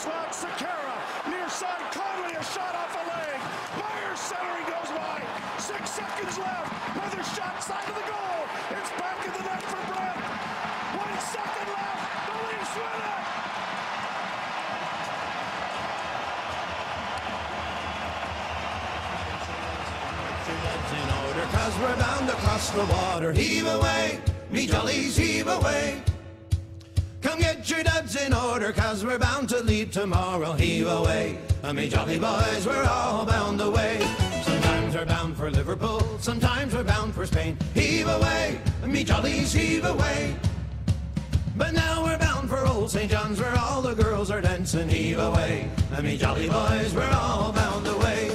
slot, Sakara. Near side, Conley, a shot off a leg. Myers centering goes wide. Six seconds left. Another shot, side of the goal. It's back in the net for Brent. One second left. The Leafs win it. in order, cause we're bound across the water. Heave away, me jollies, heave away. Get your duds in order, cause we're bound to leave tomorrow. Heave away, me jolly boys, we're all bound away. Sometimes we're bound for Liverpool, sometimes we're bound for Spain. Heave away, me jollies, heave away. But now we're bound for old St. John's where all the girls are dancing. Heave away, me jolly boys, we're all bound away.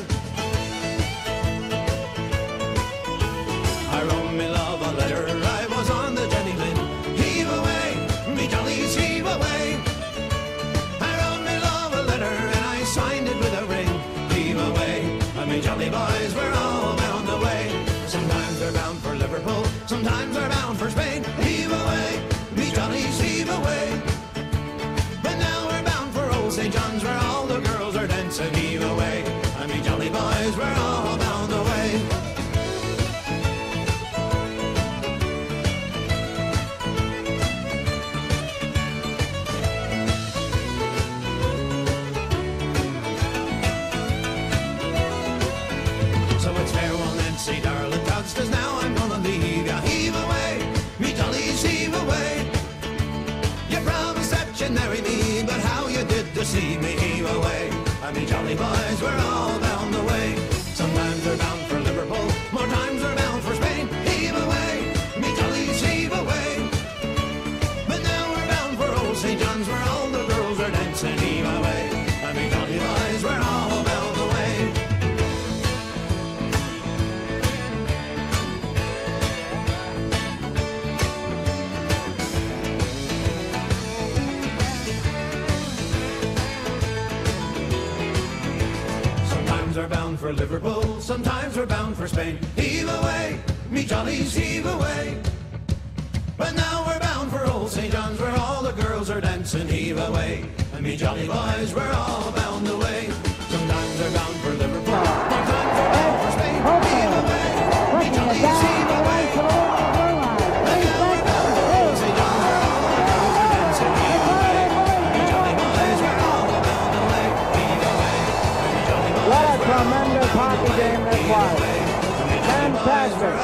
Sometimes we're bound for Spain. Heave away, me jollies, heave away. But now we're bound for old St. John's where all the girls are dancing. Heave away, me jolly boys, we're all bound away. So it's farewell, Nancy, darling Tugs, 'cause now did me, away. I mean, jolly boys, we're bound for Liverpool, sometimes we're bound for Spain. Heave away, me jollies, heave away. But now we're bound for old St. John's where all the girls are dancing. Heave away, and me jolly boys, we're all bound tremendous hockey game this was. Fantastic.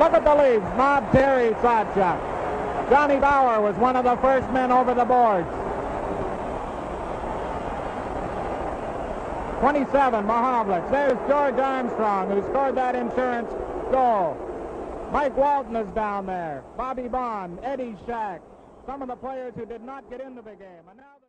Look at the leads. Bob Terry shot shot. Johnny Bower was one of the first men over the boards. 27, Mahovlich. There's George Armstrong, who scored that insurance goal. Mike Walton is down there. Bobby Baun, Eddie Shack. Some of the players who did not get into the game.